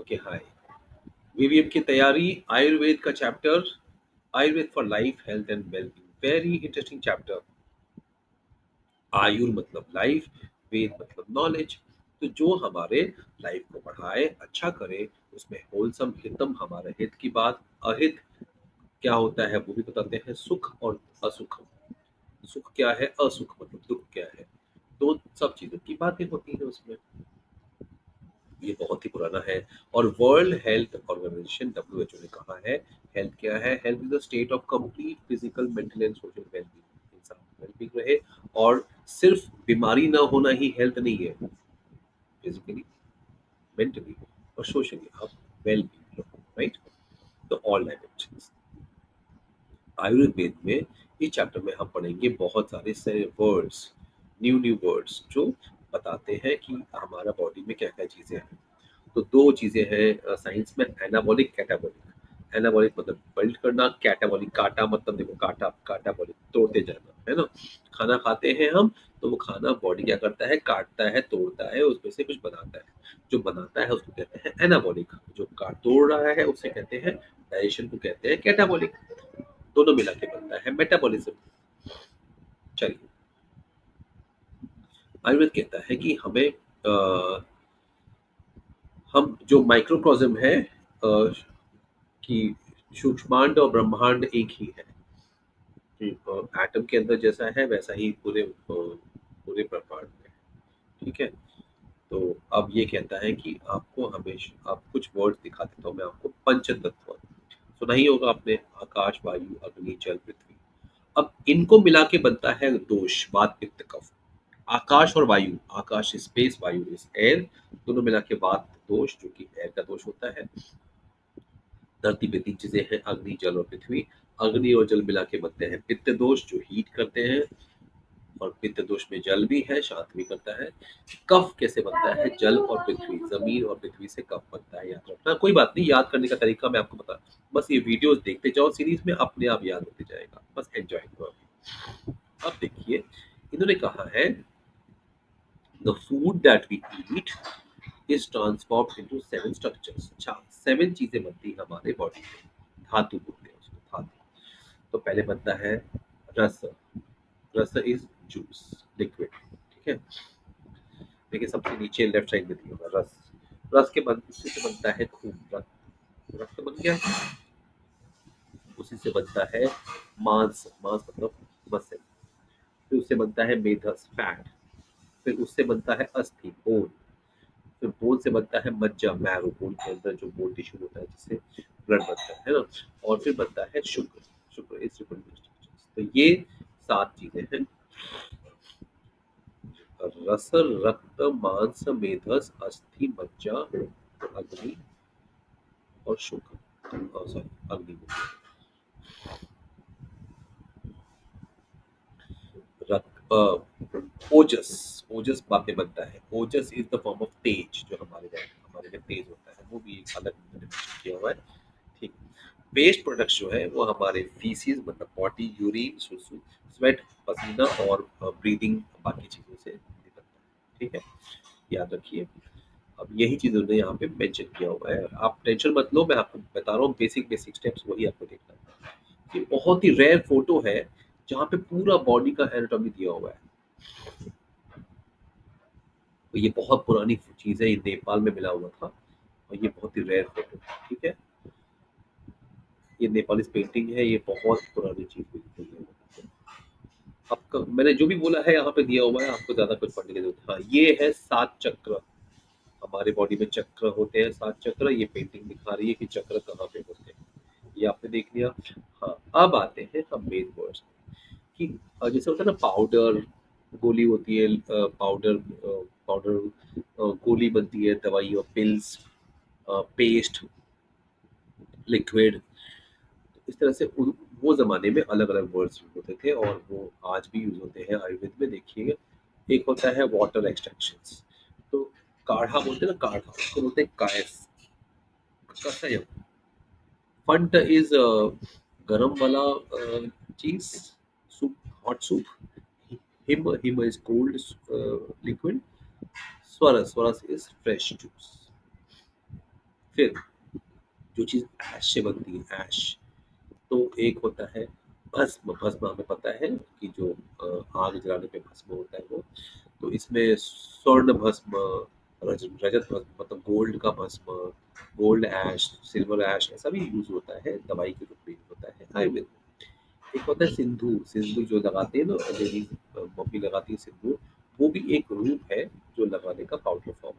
Okay, हाय। VVM की तैयारी, आयुर्वेद का chapter Ayurveda for life health and wellbeing very interesting chapter आयुर मतलब लाइफ वेद मतलब नॉलेज तो जो हमारे लाइफ को बढ़ाए अच्छा करे, उसमें होलसम हितम हमारे हित की बात, अहित क्या होता है, वो भी बताते हैं, सुख और असुख। सुख क्या है, असुख मतलब दुख क्या है। दो सब चीज़ों की बातें होती हैं उसमें। ये बहुत ही पुराना है। और world health organization W H O ने कहा है हेल्थ क्या है? Health is the state of complete physical mental and social wellbeing इंसान वेलबींग रहे और सिर्फ़ बीमारी ना होना ही हेल्थ नहीं है। फिजिकली मेंटली और सोशली आप वेल बींग राइट तो ऑल डायमेंशंस आयुर्वेद में इस चैप्टर में हम पढ़ेंगे बहुत सारे वर्ड्स न्यू न्यू वर्ड्स जो बताते हैं कि हमारा बॉडी में क्या क्या चीज़ें हैं। तो दो चीज़ें हैं साइंस में एनाबॉलिक कैटाबॉलिक एनाबॉलिक मतलब बिल्ड करना कैटाबॉलिक काटा मतलब देखो काटा काटाबॉलिक तोड़ते जाना, है ना? खाना खाते हैं हम तो वो खाना बॉडी क्या करता है? काटता है, तोड़ता है, उसमें से कुछ बनाता है। जो बनाता है उसको कहते हैं एनाबॉलिक जो काट तोड़ रहा है उसे कहते हैं डाइजेशन को कहते हैं कैटाबॉलिक दोनों मिला के बनता है मेटाबॉलिज्म चलिए। आयुर्वेद कहता है कि हमें आ, हम जो माइक्रोक्रोजम है कि सूक्ष्मांड और ब्रह्मांड एक ही है। एटम के अंदर जैसा है वैसा ही पूरे पूरे ब्रह्मांड में ठीक है? तो अब ये कहता है कि आपको हमेशा आप कुछ वर्ड दिखा देता हूँ मैं आपको पंच तत्व सुना ही होगा आपने आकाश वायु अग्नि जल पृथ्वी। अब इनको मिला के बनता है दोष वात पित्त कफ आकाश और वायु, आकाश स्पेस वायु इस एयर दोनों मिला के वात दोष, जो कि एयर का दोष होता है। धरती पे तीन चीज़ें हैं, अग्नि, जल और पृथ्वी। अग्नि और जल मिला के बनते हैं पित्त दोष, जो हीट करते हैं। और पित्त दोष में जल भी है शांत भी करता है। कफ कैसे बनता है? जल और पृथ्वी, ज़मीन और पृथ्वी से कफ बनता है, याद रखना। कोई बात नहीं, याद करने का तरीका मैं आपको बता बस ये वीडियोस देखते जाओ सीरीज़ में अपने आप याद होते जाएगा। बस एंजॉय करो अब देखिए, इन्होंने कहा है the food that we eat is transformed into seven structures अच्छा सेवन चीज़ें बनती है हमारे बॉडी में। धातु बोलते हैं उसको, धातु। तो पहले बनता है रस। रस इज़ जूस लिक्विड ठीक है? देखिए सबसे नीचे लेफ़्ट साइड में दिया होगा रस। रस के बन, उसी से बनता है खून, रक्त। रक्त बन गया। उसी से बनता है मांस। मांस मतलब मसल फिर उससे बनता है मेधस फैट फिर उससे बनता है अस्थि बोन फिर बोन से बनता है मज्जा, मैरो बोन के अंदर जो बोन टिश्यू होता है, जिससे ब्लड बनता है ना? और फिर बनता है शुक्र। शुक्र इज़ तो ये सात चीज़ें हैं। रस, रक्त, मांस, मेधस, अस्थि, मज्जा, अग्नि और शुक्र। सॉरी अग्नि ओजस ओजस बातें बनता है। Ojas is the form of tej, जो हमारे हमारे में तेज होता है। वो भी एक अलग किया हुआ है। ठीक। वेस्ट प्रोडक्ट्स जो है, वो हमारे फीसिस मतलब बॉडी यूरिन सुसु स्वेट पसीना और ब्रीदिंग बाकी चीज़ों से निकलता है। ठीक है? याद रखिए। अब यही चीज़ उन्होंने यहाँ पे मेंशन किया हुआ है। आप टेंशन मत लो, मैं आपको बता रहा हूँ बेसिक बेसिक स्टेप्स वही आपको देखना है। ये बहुत ही रेयर फ़ोटो है। जहाँ पे पूरा बॉडी का एनाटॉमी दिया हुआ है। तो ये बहुत पुरानी चीज़ है, ये नेपाल में मिला हुआ था, और ये बहुत ही रेयर फ़ोटो ठीक है? ये नेपाली पेंटिंग है, ये बहुत पुरानी चीज़ है आपका, मैंने जो भी बोला है, यहाँ पे दिया हुआ है, आपको ज़्यादा कुछ पढ़ने की ज़रूरत हाँ ये है सात चक्र। हमारे बॉडी में चक्र होते हैं, सात चक्र। ये पेंटिंग दिखा रही है कि चक्र कहाँ पे होते हैं। ये आपने देख लिया। हाँ अब आते हैं हम मेन वर्ड्स कि जैसे होता है ना पाउडर गोली होती है पाउडर पाउडर गोली बनती है दवाई और पिल्स पेस्ट लिक्विड इस तरह से वो ज़माने में अलग अलग वर्ड्स यूज़ होते थे और वो आज भी यूज़ होते हैं आयुर्वेद में। देखिए, एक होता है वाटर एक्सट्रैक्शन तो काढ़ा बोलते हैं ना, काढ़ा, उसको बोलते हैं कायस। कसयम फंट इज़ गरम वाला चीज़। Soup hot soup hima hima is cold liquid swaras swaras is fresh juice फिर जो चीज़ ऐश से बनती है ऐश तो एक होता है भस्म। भस्म हमें पता है कि जो आग जलाने पे भस्म होता है वो। तो इसमें स्वर्ण भस्म रजत भस्म मतलब गोल्ड का भस्म गोल्ड ऐश सिल्वर ऐश ऐसा भी यूज़ होता है, दवाई के रूप में होता है, आयुर्वेद एक होता है सिंधु सिंधु जो लगाते हैं ना लेडी मम्मी लगाती है सिंधु, वो भी एक रूप है जो लगाने का पाउडर फॉर्म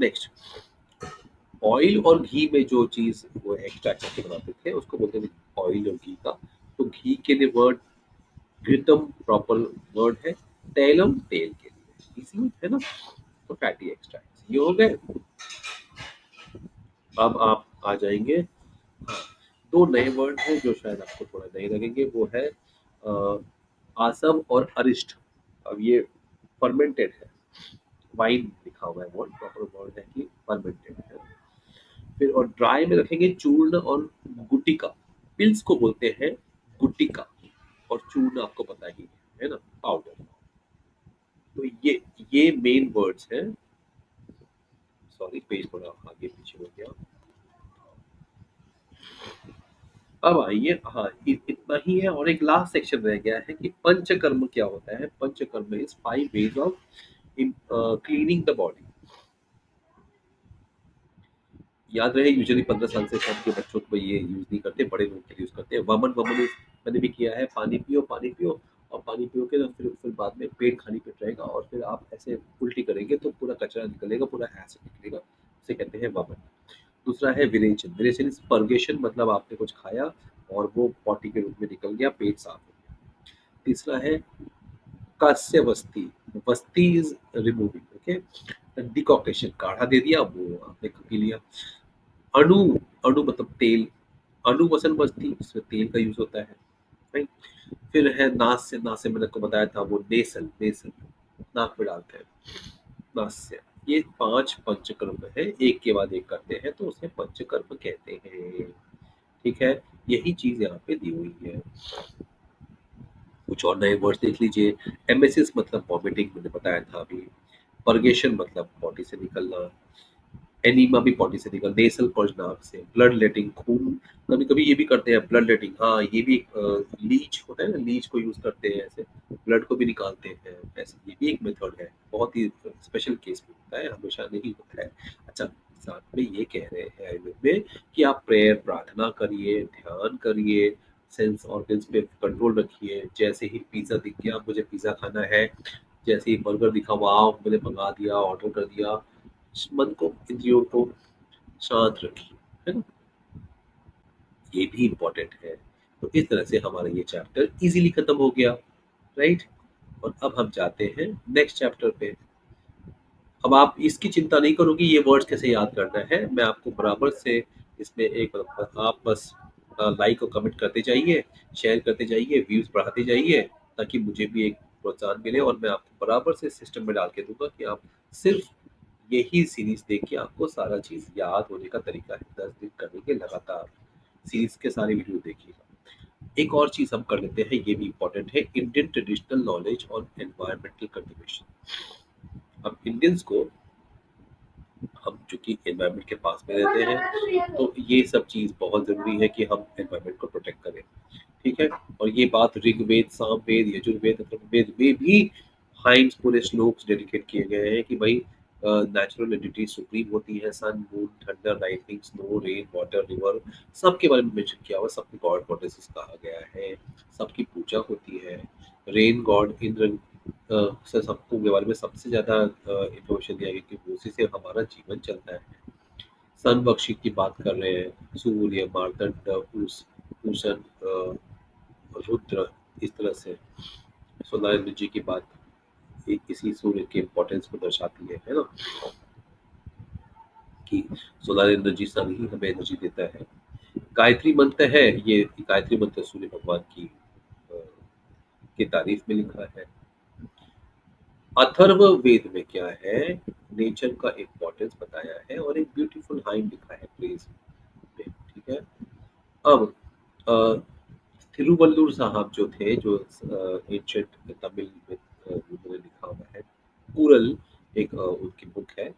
नेक्स्ट ऑयल और घी में जो चीज़ वो एक्सट्रैक्ट करके बनाते थे, उसको बोलते हैं ऑयल और घी का। तो घी के लिए वर्ड घृतम प्रॉपर वर्ड है, तेलम तेल के लिए। इसी है ना? तो फैटी एक्सट्रैक्ट ये हो गए। अब आप आ जाएँगे। हाँ। दो नए वर्ड हैं जो शायद आपको थोड़ा नहीं लगेंगे, वो है आसम और अरिष्ट। अब ये फर्मेंटेड है। वाइन लिखा हुआ है वर्ड प्रॉपर वर्ड है कि फर्मेंटेड है। फिर और ड्राई में रखेंगे चूर्ण और गुटिका। पिल्स को बोलते हैं गुटिका। और चूर्ण आपको पता ही है ना? पाउडर तो ये ये मेन वर्ड्स हैं। सॉरी पेज थोड़ा आगे पीछे हो गया अब आइए हाँ इतना ही है और एक लास्ट सेक्शन रह गया है कि पंचकर्म क्या होता है। Panchakarma is five ways of cleaning the body याद रहे यूजुअली पंद्रह साल से कम के बच्चों को ये यूज़ नहीं करते, बड़े लोग के यूज़ करते हैं। वमन वमन मैंने भी किया है, पानी पियो पानी पियो, और पानी पियोगे तो फिर फिर बाद में पेट खाली पेट रहेगा और फिर आप ऐसे उल्टी करेंगे तो पूरा कचरा निकलेगा, पूरा एसिड निकलेगा। उसे कहते हैं वमन दूसरा है विरेचन विरेचन इज़ पर्गेशन मतलब आपने कुछ खाया और वो पॉटी के रूप में निकल गया, पेट साफ़ हो गया। तीसरा है कास्य वस्ती वस्ती इज़ रिमूविंग, ओके? डिकॉक्टेशन काढ़ा दे दिया, वो आपने पी लिया। अणु अणु मतलब तेल। अणु वसन वस्ती इसमें तेल का यूज़ होता है राइट फिर है नास से नास से मैंने आपको बताया था, वो नेसल। नेसल, नाक में डालते हैं। नास से ये पाँच पंचकर्म है, एक के बाद एक करते हैं तो उसे पंचकर्म कहते हैं। ठीक है? यही चीज़ यहाँ पे दी हुई है। कुछ और नए वर्ड्स देख लीजिए। एमएसएस मतलब वॉमिटिंग मैंने बताया था अभी। परगेशन मतलब बॉडी से निकलना। एनीमा भी बॉडी से निकल नेसल पर्ज नाक से। ब्लड लेटिंग खून। कभी कभी ये भी करते हैं ब्लड लेटिंग हाँ ये भी लीच होता है ना लीच को यूज़ करते हैं ऐसे। ब्लड को भी निकालते हैं, ऐसे। ये भी एक मेथड है। बहुत ही स्पेशल केस में होता है, हमेशा नहीं होता है। अच्छा साथ में ये कह रहे हैं आयुर्वेद में कि आप प्रेयर प्रार्थना करिए, ध्यान करिए सेंस ऑर्गन्स पे कंट्रोल रखिए। जैसे ही पिज़्ज़ा दिख गया, मुझे पिज़्ज़ा खाना है। जैसे ही बर्गर दिखा वाह मैंने मंगा दिया ऑर्डर कर दिया। मन को इंद्रियों को शांत रखिए, है ना? ये भी इम्पोर्टेंट है। तो इस तरह से हमारा ये चैप्टर इजीली खत्म हो गया राइट और अब हम जाते हैं नेक्स्ट चैप्टर पे। अब आप इसकी चिंता नहीं करोगे, ये वर्ड्स कैसे याद करना है? मैं आपको बराबर से इसमें एक आप बस लाइक और कमेंट करते जाइए शेयर करते जाइए व्यूज़ बढ़ाते जाइए, ताकि मुझे भी एक प्रोत्साहन मिले और मैं आपको बराबर से सिस्टम में डाल के दूँगा कि आप सिर्फ़ यही सीरीज़ देख के आपको सारा चीज़ याद होने का तरीका है। दस दिन करने के लगातार सीरीज़ के सारे वीडियो देखिएगा। एक और चीज़ हम कर लेते हैं, ये भी इंपॉर्टेंट है इंडियन ट्रेडिशनल नॉलेज और एनवायरमेंटल कल्टिवेशन अब इंडियंस को हम चूँकि एनवायरमेंट के पास में रहते हैं तो ये सब चीज़ बहुत ज़रूरी है कि हम एनवायरमेंट को प्रोटेक्ट करें। ठीक है? और ये बात ऋग्वेद, सामवेद, यजुर्वेद अथर्ववेद में भी हाइम्स पूरे श्लोक्स डेडिकेट किए गए हैं कि भाई नेचुरल एंटिटी सुप्रीम होती है। Sun moon thunder lightning snow rain water river सबके बारे में मेंशन किया हुआ सबके गॉड गॉडेसेस कहा गया है। सबकी पूजा होती है। रेन गॉड इंद्र से सबको के बारे में सबसे ज़्यादा इंफॉर्मेशन दिया गया कि उसी से हमारा जीवन चलता है। सन बख्शी की बात कर रहे हैं, सूर्य मारदंड भूषण रुद्र, इस तरह से। सोनारायण जी की बात इसी सूर्य के इम्पोर्टेंस को दर्शाती है है ना? कि सोलर जी सन ही हमें एनर्जी देता है। गायत्री मंत्र है, ये गायत्री मंत्र सूर्य भगवान की की तारीफ़ में लिखा है। अथर्व वेद में क्या है? नेचर का इम्पोर्टेंस बताया है और एक ब्यूटीफुल हाइम लिखा है प्लेस ठीक है? अब थिरुवल्लुर साहब जो थे, जो एंशंट तमिल में उन्होंने लिखा हुआ है कुरल एक उनकी बुक है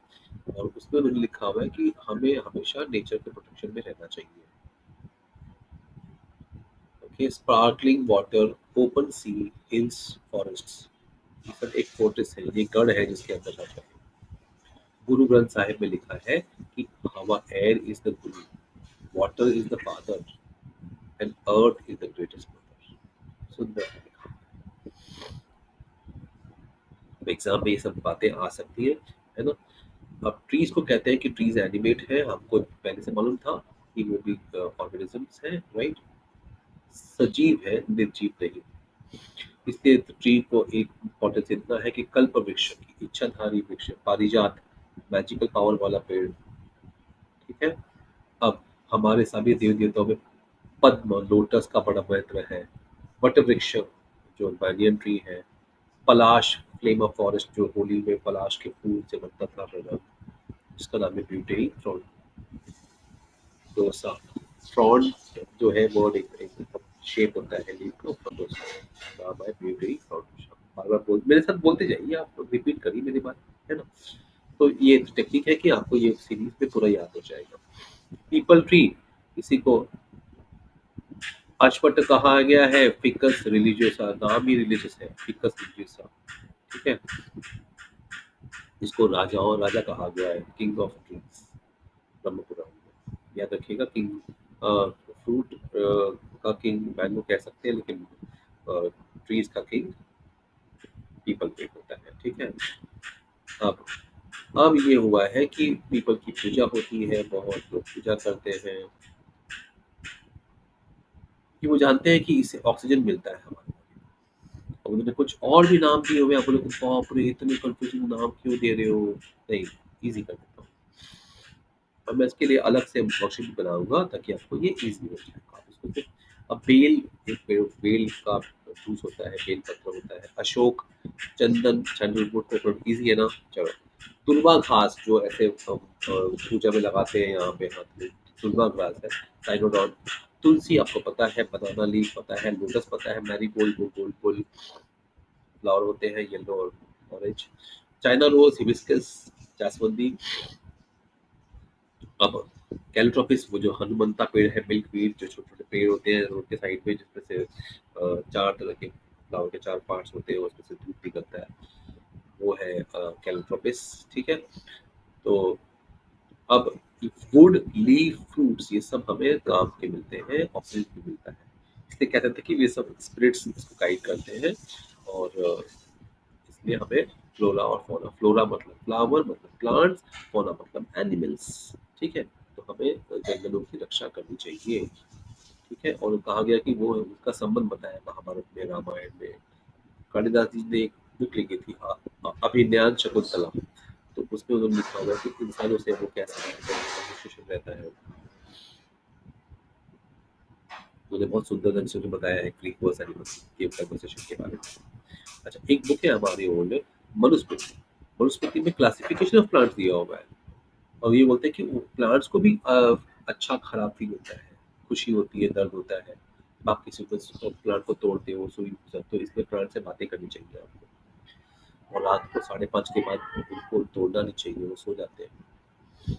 और उसमें उन्होंने लिखा हुआ है कि हमें हमेशा नेचर के प्रोटेक्शन में रहना चाहिए। Okay sparkling water open sea hills forests सब एक फोर्टिस है, ये गढ़ है जिसके अंदर रहता है। गुरु ग्रंथ साहिब में लिखा है कि हवा air is the guru water is the father and earth is the greatest mother सुंदर एग्ज़ाम में ये सब बातें आ सकती है है ना? अब ट्रीज को कहते हैं कि ट्रीज एनिमेट है, हमको पहले से मालूम था कि वो भी ऑर्गेनिजम्स है राइट सजीव है, निर्जीव नहीं। इसलिए ट्री को एक इम्पोर्टेंस इतना है कि कल्प वृक्ष की इच्छाधारी वृक्ष पारिजात मैजिकल पावर वाला पेड़। ठीक है? अब हमारे सभी देव देवताओं में पद्म लोटस का बड़ा महत्व है। वट वृक्ष जो बैनियन ट्री है पलाश फ्लेम ऑफ़ फॉरेस्ट जो होली में पलाश के फूल से बनता था रंग। जिसका नाम है ब्यूटी फ्रॉन डोसा फ्रॉन जो है वो एक, एक शेप होता है लीफ का ऊपर डोसा नाम है ब्यूटी फ्रॉन बार बार बोल, मेरे साथ बोलते जाइए, आप रिपीट करिए मेरी बात, है ना? तो ये टेक्निक है कि आपको ये सीरीज़ में पूरा याद हो जाएगा। पीपल ट्री इसी को अश्वट कहा गया है फिकस रिलीजियस नाम ही रिलीजियस है फिकस रिलीजियस ठीक है? इसको राजाओं राजा कहा गया है किंग ऑफ़ ट्रीज ब्रह्मपुरा याद रखिएगा किंग फ्रूट का किंग मैंगो कह सकते हैं, लेकिन ट्रीज का किंग पीपल पेड़ होता है, ठीक है? अब अब ये हुआ है कि पीपल की पूजा होती है, बहुत लोग पूजा करते हैं। कि वो जानते हैं कि इससे ऑक्सीजन मिलता है हमारे और उन्होंने कुछ और भी नाम दिए हुए आप लोग बाप इतने कंफ्यूजिंग नाम क्यों दे रहे हो? नहीं इजी कर देता हूँ। और मैं इसके लिए अलग से वर्कशीट बनाऊँगा, ताकि आपको ये इजी हो जाए, आप इसको अब बेल बेल का जूस होता है, बेल पत्र होता है। अशोक, चंदन सैंडलवुड कोकोनट इजी है ना? चलो। तुलवा घास जो ऐसे हम पूजा में लगाते हैं यहाँ पे हाथ में, तुलवा घास है साइनोडॉन तुलसी आपको पता है बनाना लीफ पता है लोटस पता है marigold gold gold flower होते हैं येलो और ऑरेंज चाइना रोज हिबिस्कस जासवंदी अब कैलोट्रोपिस वो जो हनुमंता पेड़ है, मिल्क वीड जो छोटे छोटे पेड़ होते हैं रोड के साइड में, जिसमें से चार तरह के फ्लावर के चार पार्ट्स होते हैं, उसमें से दूध निकलता है, वो है कैलोट्रोपिस ठीक है? तो अब वुड लीफ फ्रूट्स ये सब हमें काम के मिलते हैं ऑक्सीजन भी मिलता है। इसलिए कहते थे कि ये सब स्पिरिट्स इसको गाइड करते हैं, और इसलिए हमें फ्लोरा और फोना फ्लोरा मतलब फ्लावर मतलब प्लांट्स फोना मतलब एनिमल्स ठीक है? तो हमें जंगलों की रक्षा करनी चाहिए, ठीक है? और कहा गया कि वो उसका संबंध बताया महाभारत में, रामायण में। कालिदास जी ने एक बुक लिखी थी अभिज्ञान शकुंतला। तो उसमें उन्होंने लिखा हुआ कि इंसानों से वो कैसा रहता है उन्होंने बहुत सुंदर ढंग से बताया है क्रीक वर्स एनिमल्स के कन्वर्सेशन के बारे में। अच्छा एक बुक है हमारी ओल्ड, मनुस्मृति। मनुस्मृति में क्लासिफिकेशन ऑफ़ प्लांट्स दिया हुआ है। और ये बोलते हैं कि प्लांट्स को भी अच्छा खराब फील होता है। खुशी होती है, दर्द होता है। आप किसी को प्लांट को तोड़ते हो सुई तो इसलिए प्लांट से बातें करनी चाहिए आपको। और रात को साढ़े पाँच के बाद उनको तोड़ना नहीं चाहिए, वो सो जाते हैं।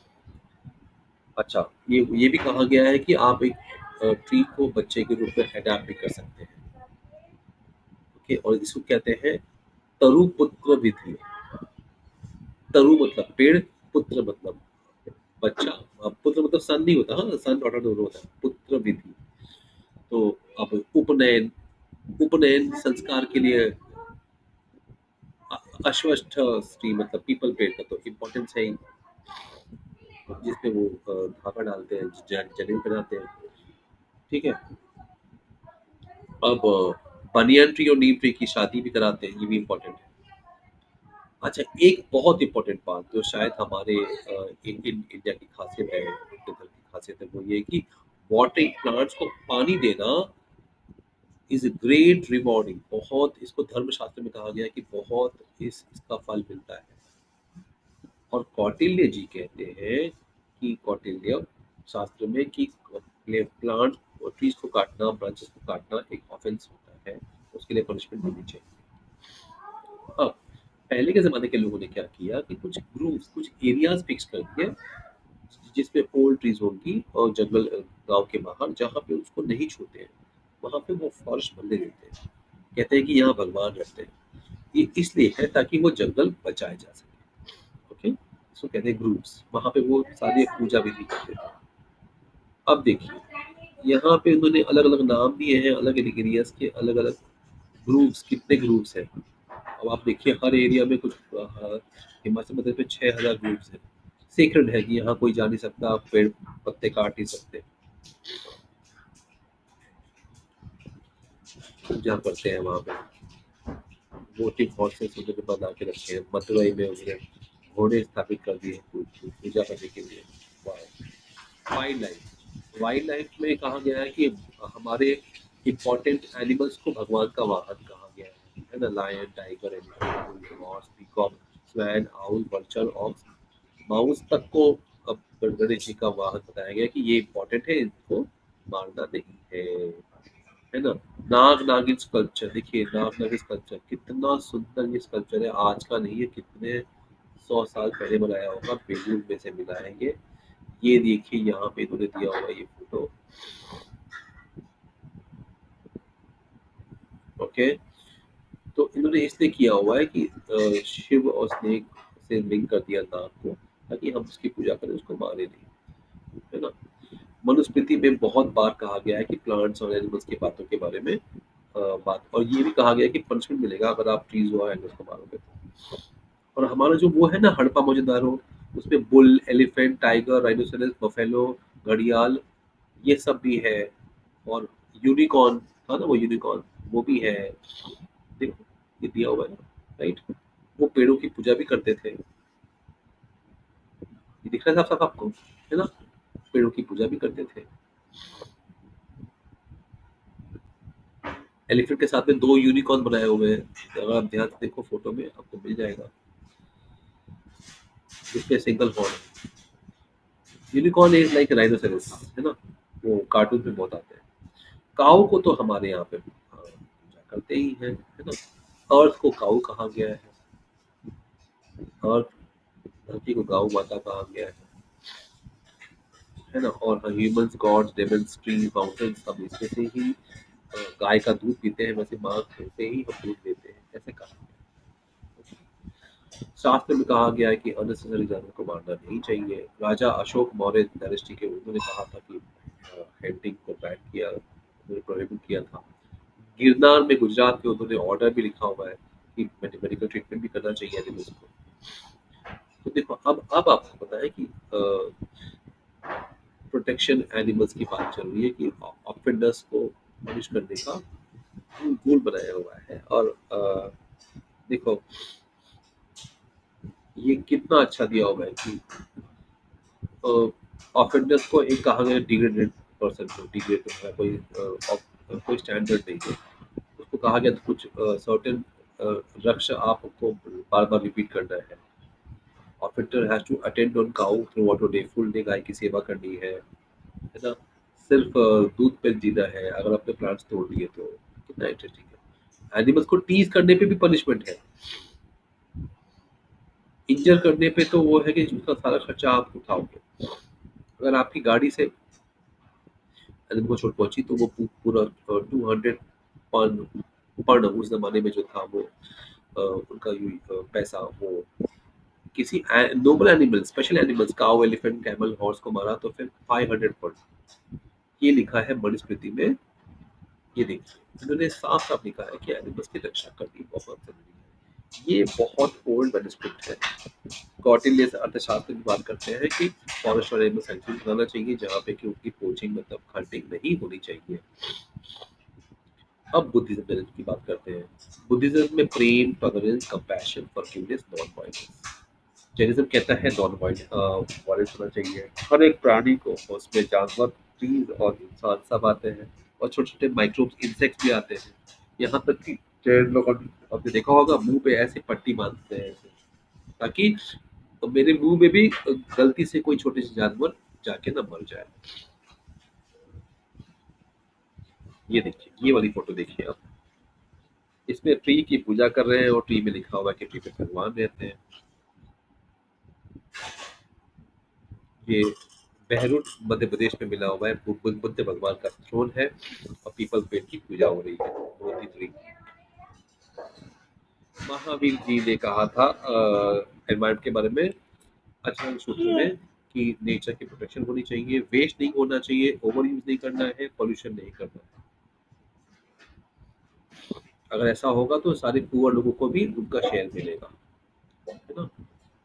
अच्छा ये ये भी कहा गया है कि आप एक ट्री को बच्चे के रूप में अडेप्ट भी कर सकते हैं। ओके और इसको कहते हैं तरु पुत्र विधि तरु मतलब पेड़, पुत्र मतलब बच्चा पुत्र मतलब सन नहीं होता हाँ सन डॉटर दोनों होता है, पुत्र विधि। तो अब उपनयन उपनयन संस्कार के लिए अश्वस्थ स्त्री मतलब पीपल पेड़ का तो इम्पोर्टेंस है ही। जिसपे वो धागा डालते हैं जनिन बनाते हैं। ठीक है? अब, बनियन ट्री और नीम ट्री की शादी भी कराते हैं, ये भी इम्पोर्टेंट है। अच्छा एक बहुत इम्पोर्टेंट बात जो शायद हमारे इंडियन इंडिया की खासियत है की खासियत है वो ये कि वाटरिंग प्लांट्स को पानी देना इज़ ग्रेट रिवॉर्डिंग बहुत, इसको धर्मशास्त्र में कहा गया कि बहुत इस, इसका फल मिलता है। और कौटिल्य जी कहते हैं कि, कौटिल्य शास्त्र में कि प्लांट ट्रीज को काटना ब्रांचेस को काटना एक ऑफेंस होता है, उसके लिए पनिशमेंट देनी चाहिए। अब पहले के ज़माने के लोगों ने क्या किया कि कुछ ग्रुप्स, कुछ एरियाज़ फिक्स कर दिए, जिसमें ओल्ड ट्रीज़ होंगी और जंगल गाँव के बाहर जहाँ पे उसको नहीं छूते हैं, वहाँ पे वो फॉरेस्ट बनने देते हैं। कहते हैं कि यहाँ भगवान रहते हैं। ये इसलिए है ताकि वो जंगल बचाया जा सके। ओके? इसको कहते हैं ग्रुप्स, वहाँ पे वो सारे पूजा विधि करते थे। अब देखिए, यहाँ पे उन्होंने अलग-अलग नाम दिए हैं, अलग-अलग एरियाज़ के अलग-अलग ग्रुप्स, कितने ग्रुप्स हैं। अब आप देखिए हर एरिया में कुछ हिमाचल प्रदेश में 6000 ग्रुप्स हैं। सीक्रेट है कि यहाँ कोई जा नहीं सकता, आप पेड़ पत्ते काट नहीं सकते। पूजा करते हैं वहाँ पे। वोटिंग हॉर्सेस उन्होंने बना के रखे हैं। मदुरई में उन्होंने घोड़े स्थापित कर दिए पूजा करने के लिए। वाइल्ड लाइफ वाइल्ड लाइफ में कहा गया है कि हमारे इम्पोर्टेंट एनिमल्स को भगवान का वाहन कहा है ना? Lion, tiger, elephant, horse, peacock, swan, owl, vulture, ox, mouse तक को अब गणेश जी का वाहन बताया गया कि ये इम्पोर्टेंट है, इनको मारना नहीं है। है ना? नाग नागिन स्कल्पचर देखिए नाग नागिन स्कल्पचर कितना सुंदर ये स्कल्पचर है, आज का नहीं है कितने सौ साल पहले बनाया होगा, बेलूर में से मिला है ये। ये देखिए यहाँ पे इन्होंने दिया हुआ ये फ़ोटो। ओके? तो इन्होंने इसलिए किया हुआ है कि शिव और स्नेक से लिंक कर दिया नाग को, ताकि हम उसकी पूजा करें, उसको मारे नहीं। है ना? मनुस्मृति में बहुत बार कहा गया है कि प्लांट्स और एनिमल्स की बातों के बारे में बात और ये भी कहा गया है कि पनिशमेंट मिलेगा अगर आप ट्रीज़ और एनिमल्स को मारोगे तो। और हमारा जो वो है ना हड़प्पा मोहनजोदड़ो, उसमें bull, elephant, tiger, rhinoceros, buffalo, घड़ियाल ये सब भी है और यूनिकॉर्न था ना वो यूनिकॉर्न, वो भी है। देखो, ये दिया हुआ है राइट? वो पेड़ों की पूजा भी करते थे। ये दिख रहा है साफ-साफ आपको? है ना? पेड़ों की पूजा भी करते थे। एलिफेंट के साथ में 2 यूनिकॉर्न बनाए हुए हैं। अगर आप ध्यान से देखो फ़ोटो में आपको मिल जाएगा। जिसपे सिंगल हॉर्न है। यूनिकॉर्न इज़ लाइक राइनोसेरस है ना? वो कार्टून में बहुत आते हैं। काऊ को तो हमारे यहाँ पे पूजा करते ही हैं, है ना? अर्थ को काऊ कहा गया है। अर्थ धरती को गौ माता कहा गया है। है ना? और humans, gods, demons, tree, mountains सब इसमें से ही गाय का दूध पीते हैं, वैसे माँ से ही हम दूध लेते हैं, ऐसे कहा शास्त्र में कहा गया है कि अननेसेसरी जानवर को मारना नहीं चाहिए। राजा अशोक मौर्य डायनेस्टी के उन्होंने कहा था कि हंटिंग को बैन किया, उन्होंने प्रोहिबिट किया था। गिरनार में गुजरात में उन्होंने ऑर्डर भी लिखा हुआ है कि मेडिकल ट्रीटमेंट भी करना चाहिए एनिमल्स को। तो देखो अब अब आपको पता है कि प्रोटेक्शन एनिमल्स की बात चल रही है कि ऑफेंडर्स को पनिश करने का रूल बनाया हुआ है और अ, देखो ये कितना अच्छा दिया हुआ है कि ऑफेंडर्स को एक कहा गया डिग्रेडेड पर्सन को डिग्रेड कोई कोई स्टैंडर्ड नहीं है। उसको कहा गया था कुछ सर्टेन लक्ष्य आपको बार-बार रिपीट करना है। Offender has to attend on cow throughout a day, full day गाय की सेवा करनी है। है ना? सिर्फ़ दूध पे जीना है, अगर आपने प्लांट्स तोड़ दिए तो। कितना इंटरेस्टिंग है। एनिमल्स को टीज़ करने पे भी पनिशमेंट है। इंजर करने पे तो वो है कि उसका सारा खर्चा आप उठाओगे। अगर आपकी गाड़ी से एनिमल को चोट पहुँची तो वो पूरा अ, 200 पर पर उस ज़माने में जो था वो उनका पैसा वो किसी noble animal, special animals cow, elephant, camel, horse को मारा तो फिर 500 पर ये लिखा है मनुस्मृति में। ये देखिए, इन्होंने साफ-साफ लिखा है कि एनिमल्स की रक्षा करनी बहुत ज़रूरी है। ये बहुत ओल्ड मैन्युस्क्रिप्ट है। कौटिल्य अर्थशास्त्र की बात करते हैं कि फॉरेस्ट और एनिमल सैंक्चुअरी बनाना चाहिए जहाँ पे कि उनकी पोचिंग मतलब हंटिंग नहीं होनी चाहिए। अब बुद्धिज़्म की बात करते हैं। बुद्धिज़्म में प्रेम, tolerance, compassion, forgiveness, non violence. Jainism कहता है नॉन वायलेंस होना चाहिए। हर एक प्राणी को उसमें जानवर, ट्रीज़ और इंसान सब आते हैं और छोटे-छोटे माइक्रोब्स, इंसेक्ट्स भी आते हैं। यहाँ तक कि जैन लोगों आपने देखा होगा मुँह पे ऐसे पट्टी बाँधते हैं ऐसे, ताकि तो मेरे मुँह में भी गलती से कोई छोटे से जानवर जाके ना मर जाए। ये देखिए, ये वाली फ़ोटो देखिए आप। इसमें ट्री की पूजा कर रहे हैं और ट्री में लिखा हुआ है कि ट्री पे भगवान रहते हैं। ये बहरूट मध्य प्रदेश में मिला हुआ है। बुद्ध भगवान का थ्रोन है और पीपल पेड़ की पूजा हो रही है। मोदी ट्री महावीर जी ने कहा था एनवायरमेंट के बारे में अच्छा सूत्र में कि नेचर की प्रोटेक्शन होनी चाहिए वेस्ट नहीं होना चाहिए ओवर यूज़ नहीं करना है पॉल्यूशन नहीं करना अगर ऐसा होगा तो सारे पुअर लोगों को भी उनका शेयर मिलेगा, है ना?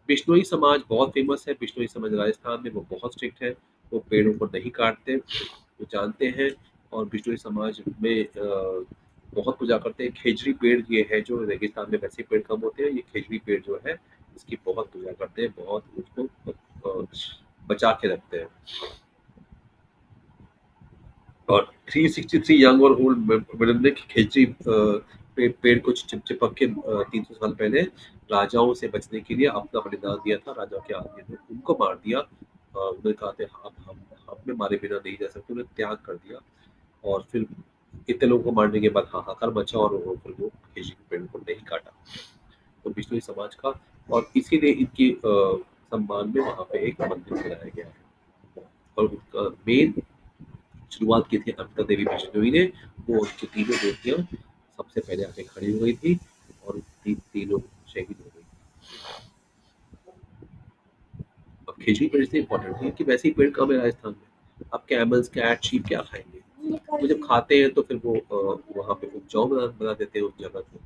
बिश्नोई समाज बहुत फ़ेमस है, बिश्नोई समाज राजस्थान में वो बहुत स्ट्रिक्ट है, वो पेड़ों को नहीं काटते, वो जानते हैं, और बिश्नोई समाज में बहुत पूजा करते हैं। खेजरी पेड़ ये है जो रेगिस्तान में वैसे पेड़ कम होते हैं, ये खेजरी पेड़ जो है, इसकी बहुत पूजा करते हैं, बहुत उसको बचा के रखते हैं। और 363 यंग और ओल्ड ने खेजरी पेड़ को चिपक के तीन सौ साल पहले राजाओं से बचने के लिए अपना बलिदान दिया था, राजा के आदमी ने उनको मार दिया। उन्होंने कहा था, आप, हम हमें मारे बिना नहीं जा सकते उन्होंने त्याग कर दिया। और फिर इतने लोगों को मारने के बाद हाहाकार मचा और फिर वो खेजी के पेड़ को नहीं काटा। तो बिश्नोई समाज का और इसीलिए इनकी सम्मान में वहाँ पे एक मंदिर बनाया गया है। और उनका मेन शुरुआत की थी अमिता देवी बिश्नोई ने। वो उनकी तीनों बेटियाँ सबसे पहले आके खड़ी हो गई थी और ती, तीनों शहीद हो गई। अब खिचड़ी पेड़ से इंपॉर्टेंट है कि वैसे ही पेड़ कम है राजस्थान में? अब कैमल्स कैट शीप क्या खाएँगे? वो जब खाते हैं तो फिर वो वहाँ पे उपजाऊ बना, बना देते हैं उस जगह को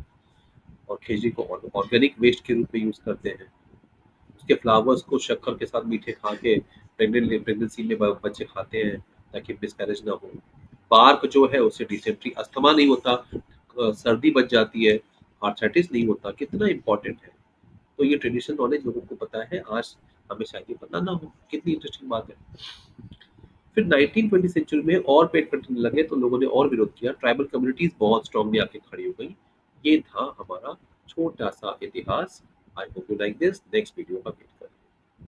और खिचड़ी को ऑर्गेनिक वेस्ट के रूप में यूज़ करते हैं। उसके फ्लावर्स को शक्कर के साथ मीठे खा के प्रेगनेंट प्रेगनेंसी में बच्चे खाते हैं ताकि मिसकैरेज ना हो। पार्क जो है उससे डिसेंट्री अस्थमा नहीं होता सर्दी बच जाती है आर्थराइटिस नहीं होता कितना इंपॉर्टेंट है। तो ये ट्रेडिशनल नॉलेज लोगों को पता है आज हमें शायद ये पता ना हो कितनी इंटरेस्टिंग बात है। फिर 1920 सेंचुरी में और पेट पटने लगे तो लोगों ने और विरोध किया। ट्राइबल कम्युनिटीज बहुत स्ट्रांगली आके खड़ी हो गई। ये था हमारा छोटा सा इतिहास। I hope you like this next video का